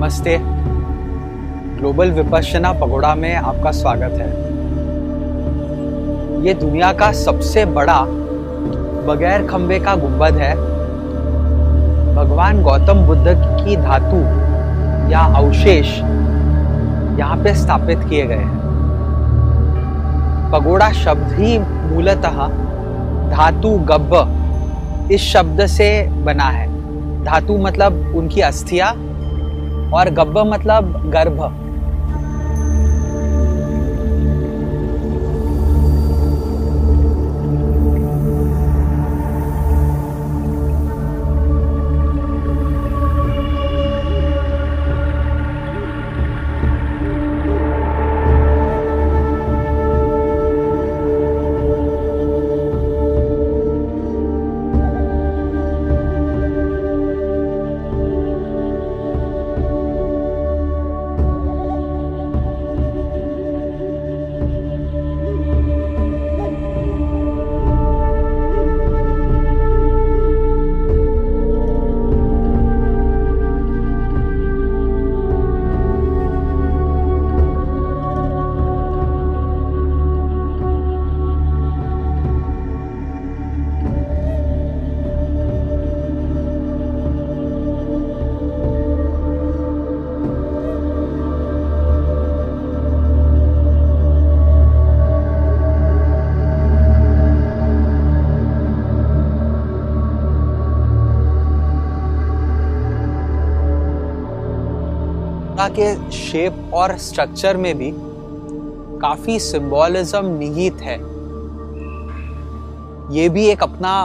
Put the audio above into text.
नमस्ते। Global Vipassana pagoda में आपका स्वागत है। ये दुनिया का सबसे बड़ा बगैर खंबे का गुंबद है। भगवान गौतम बुद्ध की धातु या अवशेष यहाँ पे स्थापित किए गए हैं। पगोड़ा शब्द ही मूलतः धातु गब्ब इस शब्द से बना है। धातु मतलब उनकी अस्थिया और गब्ब मतलब गर्भ। के शेप और स्ट्रक्चर में भी काफ़ी सिंबोलिज्म निहित है। ये भी एक अपना